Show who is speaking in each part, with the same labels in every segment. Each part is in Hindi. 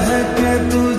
Speaker 1: महके तू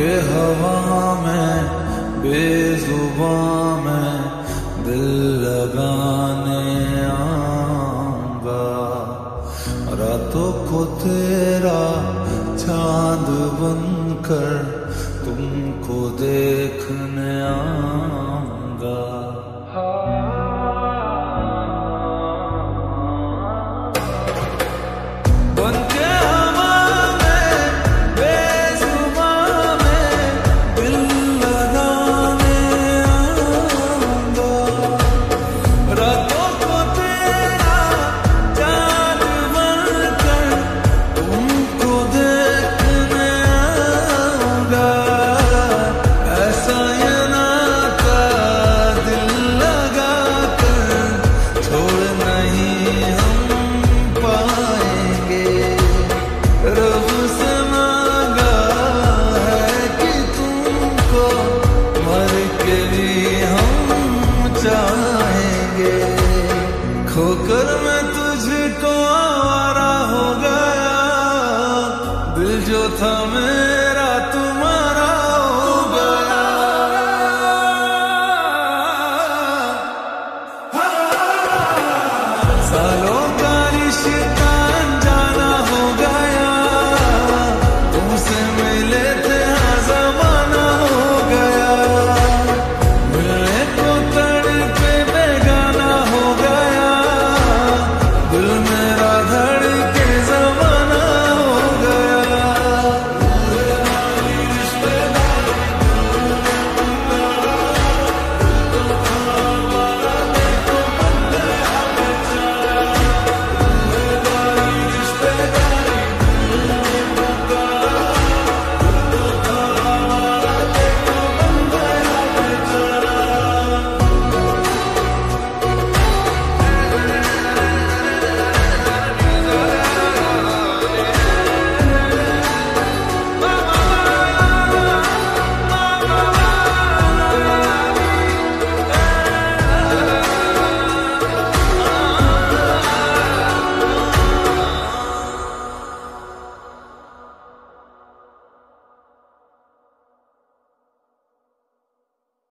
Speaker 1: के हवा में, बेजुबा में दिल लगाने आऊँगा। रातों को तेरा चाँद बनकर तुमको देखने जाएँगे खोकर में तुझको आवारा हो गया। दिल जो था मेरा, तुम्हारा हो गया। सालों का रिश्ता